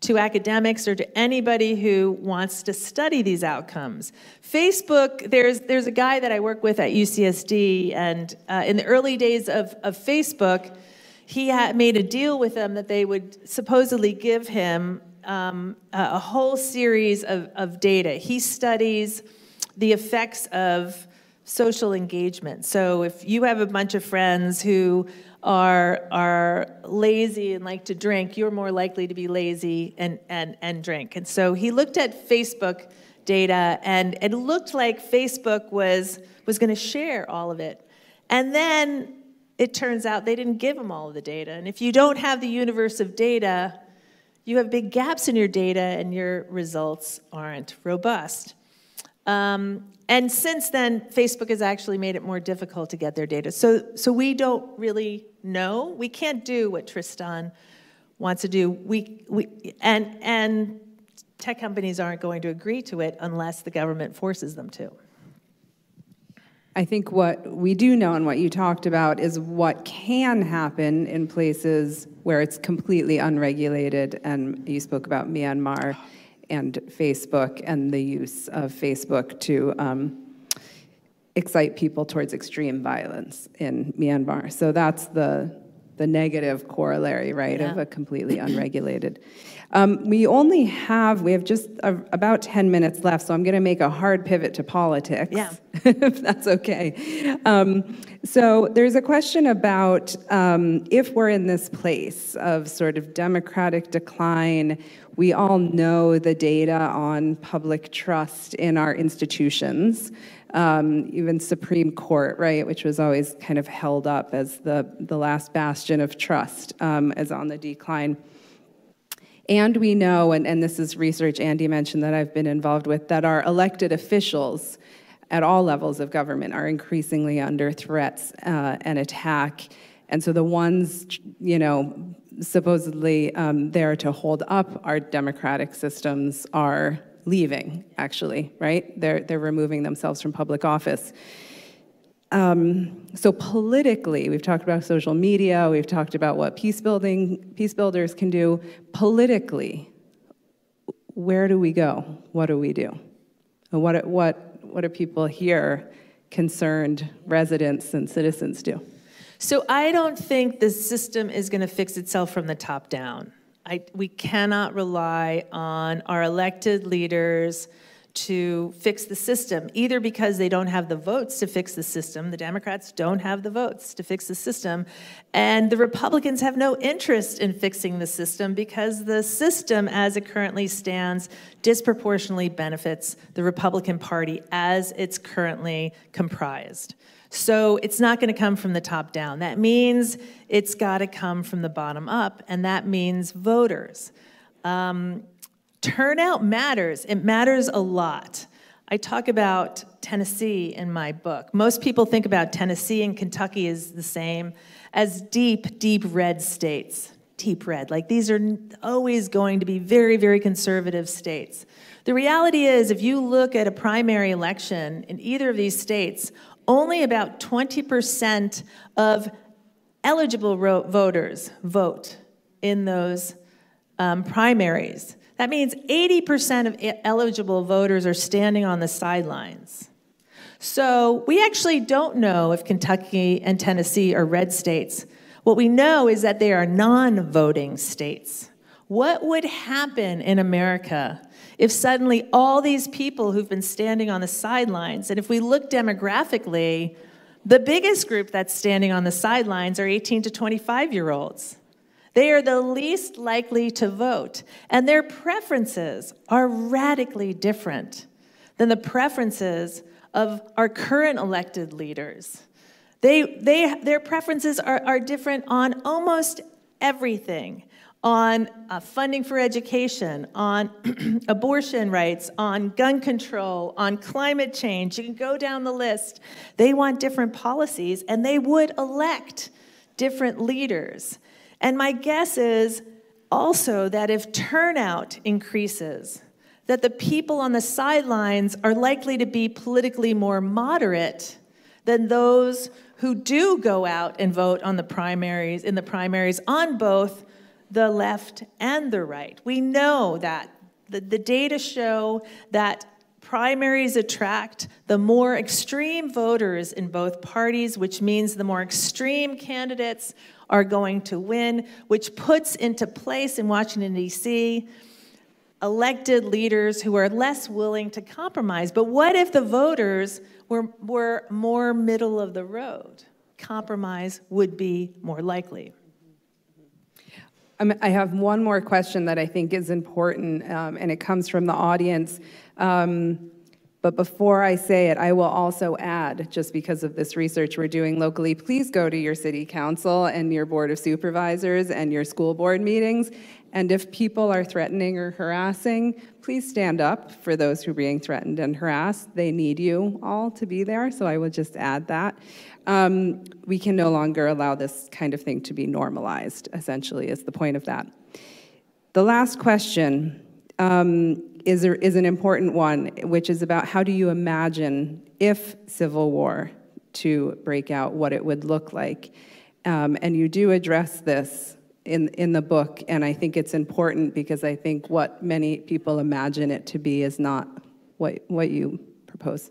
to academics or to anybody who wants to study these outcomes. Facebook, there's, there's a guy that I work with at UCSD, and uh, in the early days of, of Facebook, he had made a deal with them that they would supposedly give him um, a, whole series of, of data. He studies the effects of social engagement. So if you have a bunch of friends who are, are lazy and like to drink, you're more likely to be lazy and, and, and drink. And so he looked at Facebook data, and it looked like Facebook was, was going to share all of it. And then it turns out they didn't give him all of the data. And if you don't have the universe of data, you have big gaps in your data and your results aren't robust. Um, and since then, Facebook has actually made it more difficult to get their data. So, so we don't really know. We can't do what Tristan wants to do. We, we, and, and tech companies aren't going to agree to it unless the government forces them to. I think what we do know and what you talked about is what can happen in places where it's completely unregulated. And you spoke about Myanmar and Facebook and the use of Facebook to um, excite people towards extreme violence in Myanmar. So that's the the negative corollary, right, yeah. of a completely unregulated. Um, we only have, we have just a, about 10 minutes left, so I'm going to make a hard pivot to politics, yeah. if that's okay. Um, so there's a question about um, if we're in this place of sort of democratic decline, we all know the data on public trust in our institutions um, even Supreme Court, right, which was always kind of held up as the, the last bastion of trust, um, is on the decline. And we know, and, and this is research Andy mentioned that I've been involved with, that our elected officials at all levels of government are increasingly under threats uh, and attack. And so the ones, you know, supposedly um, there to hold up our democratic systems are leaving, actually, right? They're, they're removing themselves from public office. Um, so politically, we've talked about social media, we've talked about what peace building, peace builders can do. Politically, where do we go? What do we do? And what, what, what do people here, concerned residents and citizens do? So I don't think the system is going to fix itself from the top down. I, we cannot rely on our elected leaders to fix the system, either because they don't have the votes to fix the system, the Democrats don't have the votes to fix the system, and the Republicans have no interest in fixing the system because the system as it currently stands disproportionately benefits the Republican Party as it's currently comprised. So it's not going to come from the top down. That means it's got to come from the bottom up, and that means voters. Um, turnout matters. It matters a lot. I talk about Tennessee in my book. Most people think about Tennessee and Kentucky as the same as deep, deep red states. Deep red. Like these are always going to be very, very conservative states. The reality is, if you look at a primary election in either of these states, only about 20% of eligible voters vote in those um, primaries. That means 80% of eligible voters are standing on the sidelines. So we actually don't know if Kentucky and Tennessee are red states. What we know is that they are non voting states. What would happen in America if suddenly all these people who've been standing on the sidelines, and if we look demographically, the biggest group that's standing on the sidelines are 18 to 25 year olds. They are the least likely to vote, and their preferences are radically different than the preferences of our current elected leaders. They, they, their preferences are, are different on almost everything on uh, funding for education, on abortion rights, on gun control, on climate change. You can go down the list. They want different policies, and they would elect different leaders. And my guess is also that if turnout increases, that the people on the sidelines are likely to be politically more moderate than those who do go out and vote on the primaries in the primaries on both the left and the right. We know that the, the data show that primaries attract the more extreme voters in both parties, which means the more extreme candidates are going to win, which puts into place in Washington, D.C., elected leaders who are less willing to compromise. But what if the voters were, were more middle of the road? Compromise would be more likely. Um, I have one more question that I think is important, um, and it comes from the audience. Um, but before I say it, I will also add, just because of this research we're doing locally, please go to your city council and your board of supervisors and your school board meetings. And if people are threatening or harassing, please stand up for those who are being threatened and harassed. They need you all to be there, so I will just add that um, we can no longer allow this kind of thing to be normalized, essentially, is the point of that. The last question um, is, a, is an important one, which is about how do you imagine if civil war to break out, what it would look like. Um, and you do address this in, in the book, and I think it's important because I think what many people imagine it to be is not what, what you propose.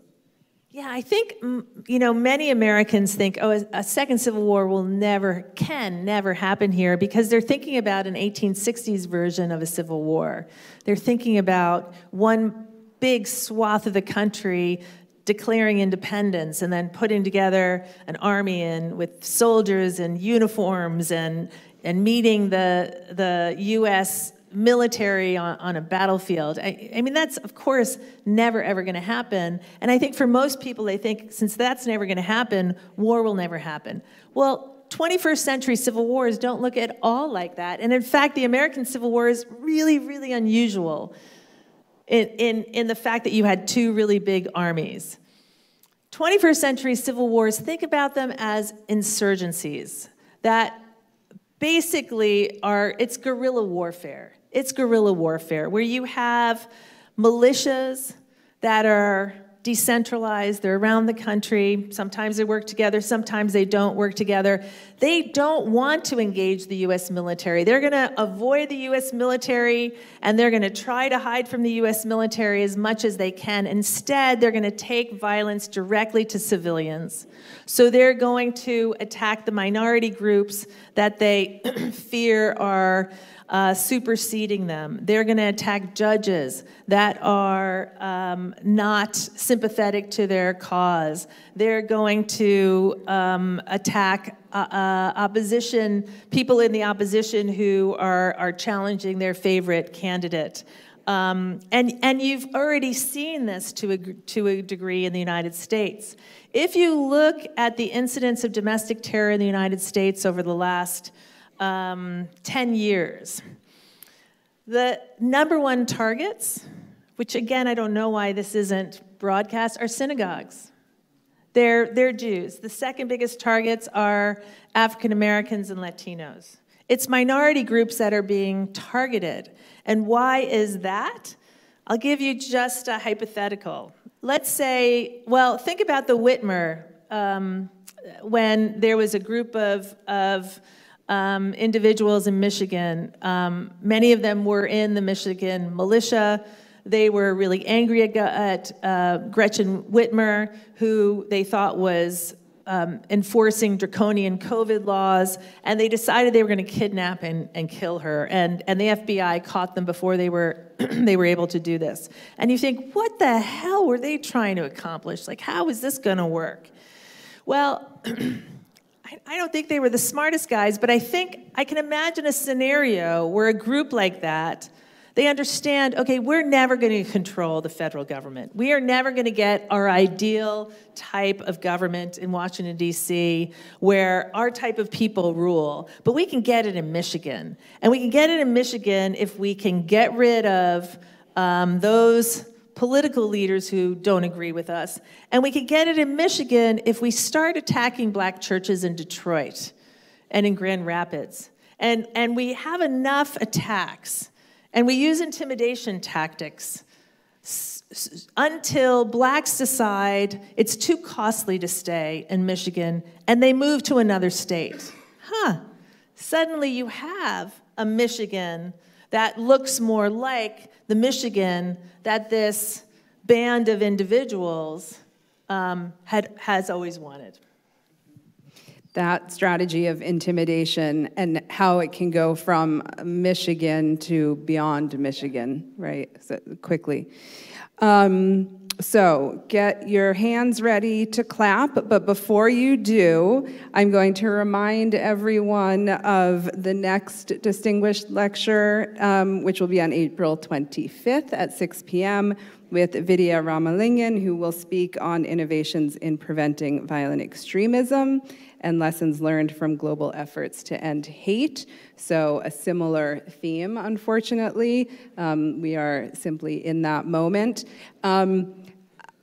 Yeah, I think, mm, you know, many Americans think, oh, a second civil war will never, can never happen here because they're thinking about an 1860s version of a civil war. They're thinking about one big swath of the country declaring independence and then putting together an army and with soldiers and uniforms and, and meeting the, the U.S military on, on a battlefield. I, I, mean, that's, of course, never ever going to happen. And I think for most people, they think since that's never going to happen, war will never happen. Well, 21st century civil wars don't look at all like that. And in fact, the American Civil War is really, really unusual in, in, in the fact that you had two really big armies. 21st century civil wars, think about them as insurgencies that basically are, it's guerrilla warfare. It's guerrilla warfare, where you have militias that are decentralized, they're around the country. Sometimes they work together, sometimes they don't work together. They don't want to engage the US military. They're going to avoid the US military and they're going to try to hide from the US military as much as they can. Instead, they're going to take violence directly to civilians. So they're going to attack the minority groups that they fear are uh, superseding them. They're going to attack judges that are um, not sympathetic to their cause. They're going to um, attack uh, uh, opposition, people in the opposition who are, are challenging their favorite candidate. Um, and, and you've already seen this to a, to a degree in the United States. If you look at the incidence of domestic terror in the United States over the last um, 10 years. The number one targets, which again, I don't know why this isn't broadcast, are synagogues. They're, they're Jews. The second biggest targets are African Americans and Latinos. It's minority groups that are being targeted. And why is that? I'll give you just a hypothetical. Let's say, well, think about the Whitmer um, when there was a group of, of um, individuals in Michigan. Um, many of them were in the Michigan militia. They were really angry at, uh, Gretchen Whitmer, who they thought was um, enforcing draconian COVID laws, and they decided they were going to kidnap and, and kill her. And, and the FBI caught them before they were, they were able to do this. And you think, what the hell were they trying to accomplish? Like, how is this going to work? Well, I don't think they were the smartest guys, but I think I can imagine a scenario where a group like that, they understand, okay, we're never going to control the federal government. We are never going to get our ideal type of government in Washington, D.C., where our type of people rule. But we can get it in Michigan. And we can get it in Michigan if we can get rid of um, those political leaders who don't agree with us. And we could get it in Michigan if we start attacking black churches in Detroit and in Grand Rapids. And, and we have enough attacks, and we use intimidation tactics until blacks decide it's too costly to stay in Michigan and they move to another state. Huh. Suddenly you have a Michigan that looks more like the Michigan that this band of individuals um, had, has always wanted. that strategy of intimidation and how it can go from Michigan to beyond Michigan, right? So quickly. Um, so get your hands ready to clap, but before you do, I'm going to remind everyone of the next distinguished lecture, um, which will be on April 25th at 6 p.m. with Vidya Ramalingam, who will speak on innovations in preventing violent extremism and lessons learned from global efforts to end hate. So, a similar theme, unfortunately. Um, we are simply in that moment. Um,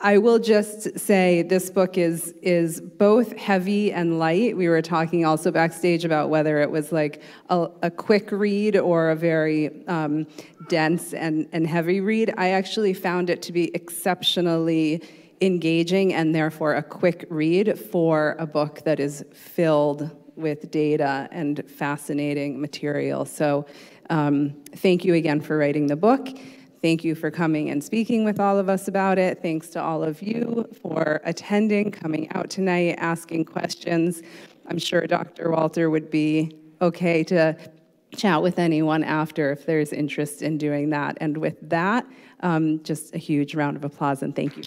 I will just say this book is is both heavy and light. We were talking also backstage about whether it was like a, a quick read or a very um, dense and, and heavy read. I actually found it to be exceptionally engaging and therefore a quick read for a book that is filled with data and fascinating material. So, um, thank you again for writing the book. Thank you for coming and speaking with all of us about it. Thanks to all of you for attending, coming out tonight, asking questions. I'm sure Dr. Walter would be okay to chat with anyone after if there's interest in doing that. And with that, um, just a huge round of applause and thank you.